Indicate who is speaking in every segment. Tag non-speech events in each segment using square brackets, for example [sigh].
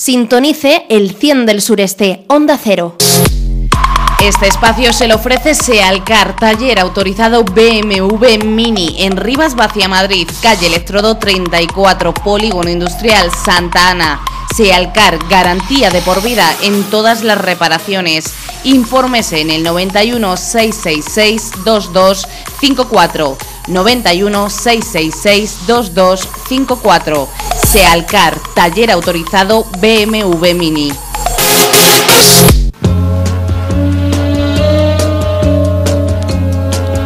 Speaker 1: Sintonice el 100 del sureste, Onda Cero. Este espacio se le ofrece Sealcar, taller autorizado BMW Mini en Rivas Vacia Madrid, calle Electrodo 34, Polígono Industrial Santa Ana. Sealcar, garantía de por vida en todas las reparaciones. Infórmese en el 91 666 2254. 91 666 2254. Sealcar, taller autorizado BMW Mini.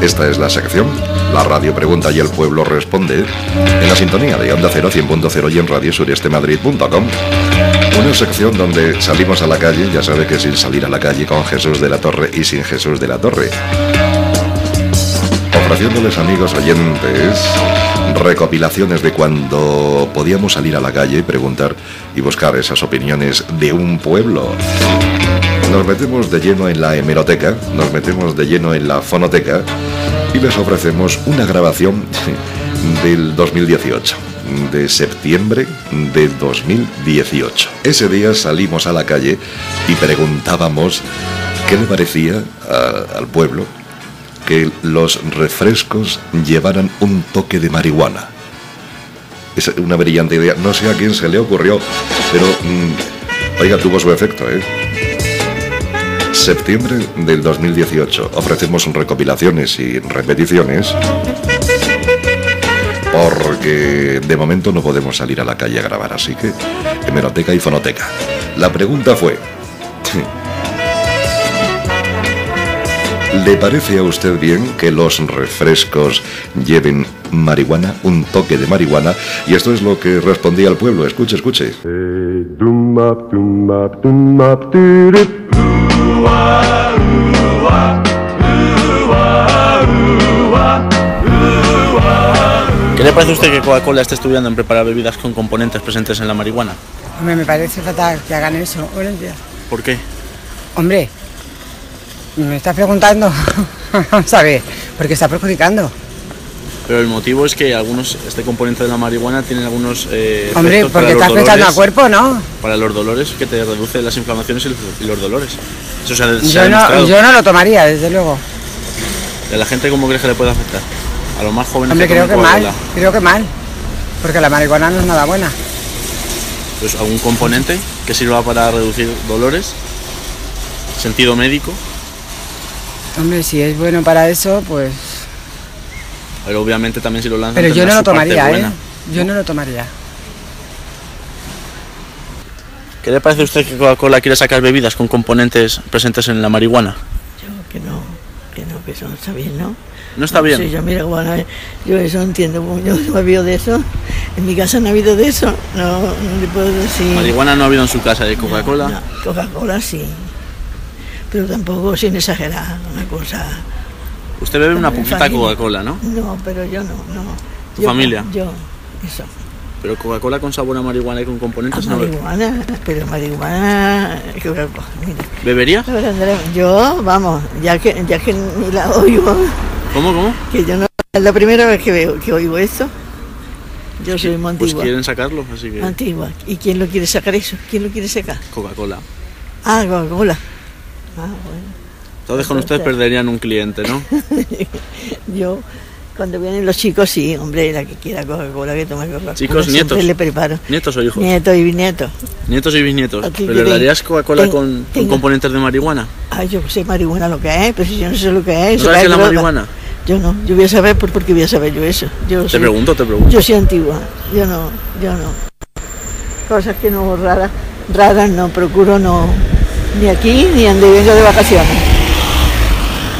Speaker 2: Esta es la sección. La radio pregunta y el pueblo responde en la sintonía de Onda 0 100.0 y en Radio Madrid.com. Una sección donde salimos a la calle, ya sabe que sin salir a la calle con Jesús de la Torre y sin Jesús de la Torre. Ofreciéndoles amigos oyentes recopilaciones de cuando podíamos salir a la calle y preguntar y buscar esas opiniones de un pueblo. Nos metemos de lleno en la hemeroteca, nos metemos de lleno en la fonoteca y les ofrecemos una grabación [laughs] del 2018 de septiembre de 2018. Ese día salimos a la calle y preguntábamos qué le parecía al pueblo que los refrescos llevaran un toque de marihuana. Es una brillante idea. No sé a quién se le ocurrió, pero mm, oiga, tuvo su efecto, ¿eh? Septiembre del 2018. Ofrecemos recopilaciones y repeticiones porque de momento no podemos salir a la calle a grabar, así que hemeroteca y fonoteca. La pregunta fue, ¿le parece a usted bien que los refrescos lleven marihuana, un toque de marihuana? Y esto es lo que respondía al pueblo. Escuche, escuche.
Speaker 3: ¿Qué le parece a usted que Coca-Cola esté estudiando en preparar bebidas con componentes presentes en la marihuana?
Speaker 4: Hombre, me parece fatal que hagan eso. Buenos días.
Speaker 3: ¿Por qué?
Speaker 4: Hombre, me estás preguntando, [laughs] ¿sabes? Porque está perjudicando.
Speaker 3: Pero el motivo es que algunos, este componente de la marihuana tiene algunos. Eh,
Speaker 4: Hombre, porque estás pensando
Speaker 3: dolores-
Speaker 4: al cuerpo, ¿no?
Speaker 3: Para los dolores, que te reduce las inflamaciones y los- y dolores. Eso se ha, se ha
Speaker 4: Yo no, yo no lo tomaría, desde luego.
Speaker 3: ¿De la gente cómo crees que le puede afectar? A los más jóvenes
Speaker 4: Hombre,
Speaker 3: que
Speaker 4: creo que mal, creo que mal. Porque la marihuana no es nada buena.
Speaker 3: Pues algún componente que sirva para reducir dolores. Sentido médico.
Speaker 4: Hombre, si es bueno para eso, pues...
Speaker 3: Pero obviamente también si lo lanzan.
Speaker 4: Pero yo no lo tomaría, ¿eh? Yo no lo tomaría.
Speaker 3: ¿Qué le parece a usted que Coca-Cola quiere sacar bebidas con componentes presentes en la marihuana?
Speaker 5: Yo que no, que no, que eso no está bien, ¿no?
Speaker 3: No está bien.
Speaker 5: Sí, yo mira, bueno, eh, yo eso entiendo, yo no he habido de eso, en mi casa no ha habido de eso, no, no le puedo decir.
Speaker 3: Marihuana no ha habido en su casa de Coca-Cola.
Speaker 5: No, Coca-Cola sí, pero tampoco sin exagerar, una cosa.
Speaker 3: Usted bebe una poquita. Coca-Cola, ¿no?
Speaker 5: No, pero yo no, no.
Speaker 3: ¿Tu
Speaker 5: Yo-
Speaker 3: familia?
Speaker 5: Yo, eso.
Speaker 3: Pero Coca-Cola con sabor a marihuana y con
Speaker 5: A
Speaker 3: componentes no bebe.
Speaker 5: marihuana, pero marihuana, mira.
Speaker 3: ¿Bebería?
Speaker 5: Yo, vamos, ya que, ya que ni la oigo,
Speaker 3: ¿Cómo, cómo?
Speaker 5: que yo no es la primera vez que veo que oigo esto. Yo soy muy
Speaker 3: Pues quieren sacarlo, así que
Speaker 5: Antigua. ¿Y quién lo quiere sacar eso? ¿Quién lo quiere sacar?
Speaker 3: Coca-Cola.
Speaker 5: Ah, Coca-Cola. Ah, bueno.
Speaker 3: Entonces con ustedes perderían un cliente, ¿no? [laughs]
Speaker 5: Yo, cuando vienen los chicos, sí, hombre, la que quiera Coca-Cola, que tome Coca-Cola.
Speaker 3: Chicos, nietos.
Speaker 5: le preparo.
Speaker 3: ¿Nietos o hijos?
Speaker 5: Nieto y bisnieto.
Speaker 3: Nietos y bisnietos. ¿Pero le darías Coca-Cola con, con componentes de marihuana?
Speaker 5: Ay, yo sé marihuana lo que es, pero si yo no sé lo que es.
Speaker 3: ¿No sabes qué es la
Speaker 5: droga.
Speaker 3: marihuana?
Speaker 5: Yo no, yo voy a saber por, porque voy a saber yo eso. Yo
Speaker 3: Te
Speaker 5: soy-
Speaker 3: pregunto, te pregunto.
Speaker 5: Yo soy antigua, yo no, yo no. Cosas que no raras, raras no procuro no, ni aquí ni donde vengo de vacaciones.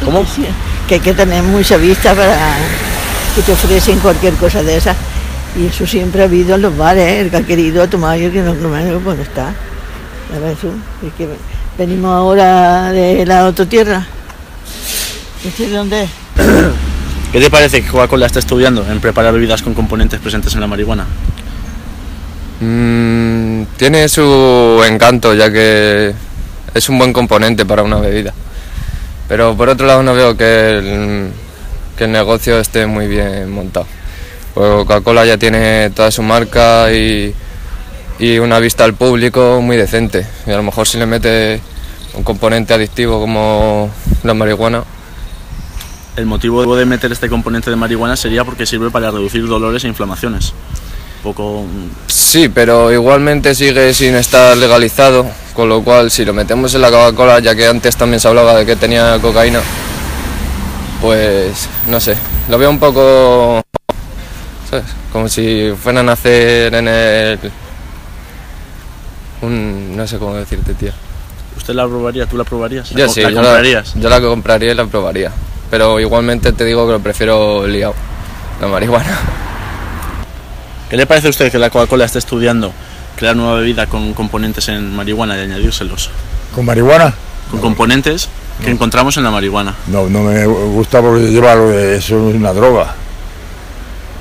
Speaker 3: ¿Cómo?
Speaker 5: Que hay que tener mucha vista para que te ofrecen cualquier cosa de esas. Y eso siempre ha habido en los bares, el que ha querido tomar y el que no, no, no, pues no está. Ya ves tú, es que venimos ahora de la otra tierra. ¿Este de dónde es? [coughs]
Speaker 3: ¿Qué te parece que Coca-Cola está estudiando en preparar bebidas con componentes presentes en la marihuana?
Speaker 6: Mm, tiene su encanto ya que es un buen componente para una bebida. Pero por otro lado no veo que el, que el negocio esté muy bien montado. Pues Coca-Cola ya tiene toda su marca y, y una vista al público muy decente. Y a lo mejor si le mete un componente adictivo como la marihuana,
Speaker 3: El motivo de meter este componente de marihuana sería porque sirve para reducir dolores e inflamaciones. Poco. mm,
Speaker 6: Sí, pero igualmente sigue sin estar legalizado, con lo cual si lo metemos en la Coca-Cola, ya que antes también se hablaba de que tenía cocaína, pues no sé, lo veo un poco, ¿sabes? Como si fueran a hacer en el... Un, no sé cómo decirte, tío.
Speaker 3: ¿Usted la probaría? ¿Tú la probarías?
Speaker 6: Yo
Speaker 3: ¿La,
Speaker 6: sí,
Speaker 3: la
Speaker 6: yo
Speaker 3: comprarías?
Speaker 6: La, yo la compraría y la probaría, pero igualmente te digo que lo prefiero liado, la marihuana.
Speaker 3: ¿Qué le parece a usted que la Coca-Cola esté estudiando crear nueva bebida con componentes en marihuana y añadírselos?
Speaker 7: ¿Con marihuana?
Speaker 3: Con componentes que encontramos en la marihuana.
Speaker 7: No, no me gusta porque lleva lo de eso es una droga.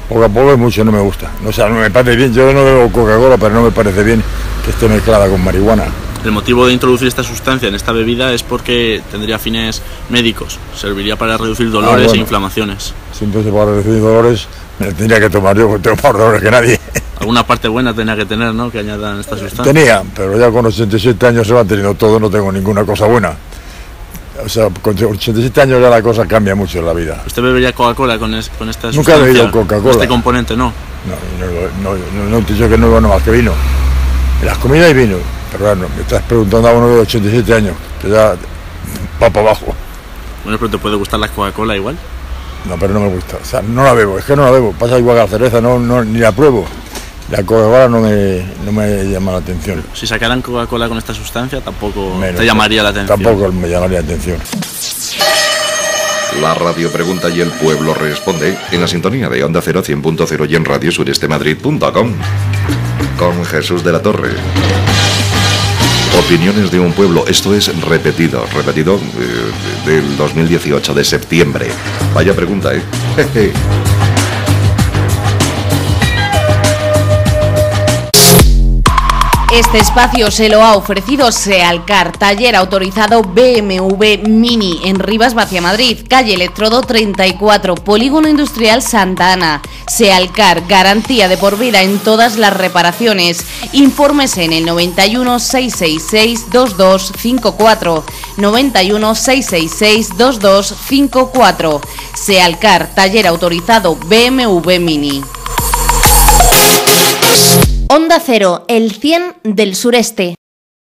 Speaker 7: Poco a poco y mucho no me gusta. O sea, no me parece bien. Yo no bebo Coca-Cola, pero no me parece bien que esté mezclada con marihuana.
Speaker 3: El motivo de introducir esta sustancia en esta bebida es porque tendría fines médicos. Serviría para reducir dolores
Speaker 7: bueno.
Speaker 3: e inflamaciones.
Speaker 7: Siempre se para recibir dolores, me tendría que tomar yo, porque tengo más dolores que nadie.
Speaker 3: Alguna parte buena tenía que tener, ¿no? Que añadan esta sustancia.
Speaker 7: Tenía, pero ya con 87 años se va teniendo todo, no tengo ninguna cosa buena. O sea, con 87 años ya la cosa cambia mucho en la vida.
Speaker 3: ¿Usted bebería Coca-Cola con, es- con esta
Speaker 7: Nunca he bebido Coca-Cola.
Speaker 3: Con Este componente no.
Speaker 7: No, no, no, no, no que no bebo más que vino. Las comidas hay vino, pero bueno, me estás preguntando a uno de 87 años, que ya va para abajo.
Speaker 3: Bueno, pero te puede gustar la Coca-Cola igual.
Speaker 7: No, pero no me gusta. O sea, no la bebo, es que no la bebo. Pasa igual que la cerveza, no, no, ni la pruebo. La Coca-Cola no me, no me llama la atención.
Speaker 3: Si sacaran Coca-Cola con esta sustancia, tampoco
Speaker 7: Menos.
Speaker 3: te llamaría la atención.
Speaker 7: Tampoco me llamaría la atención.
Speaker 2: La radio pregunta y el pueblo responde en la sintonía de Onda 0 100.0 y en Radio Sureste Madrid.com con Jesús de la Torre. Opiniones de un pueblo, esto es repetido, repetido eh, del 2018, de septiembre. Vaya pregunta, ¿eh? [laughs]
Speaker 1: Este espacio se lo ha ofrecido Sealcar, taller autorizado BMW Mini en Rivas Madrid, calle Electrodo 34, Polígono Industrial Santa Ana. Sealcar, garantía de por vida en todas las reparaciones. Infórmese en el 91 666 2254. 91 666 2254. Sealcar, taller autorizado BMW Mini. Onda Cero, el 100 del sureste.